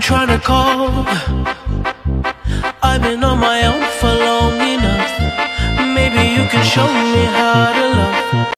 trying to call. I've been on my own for long enough. Maybe you can show me how to.